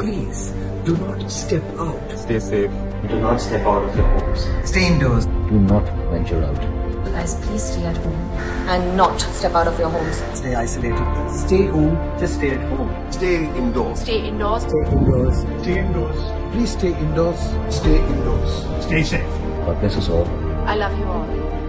Please do not step out. Stay safe. Do not step out of your homes. Stay indoors. Do not venture out. Guys, please stay at home and not step out of your homes. Stay isolated. Stay home. Just stay at home. Stay indoors. Stay indoors. Stay indoors. Stay indoors. Please stay indoors. Stay indoors. Stay safe. God bless us all. I love you all.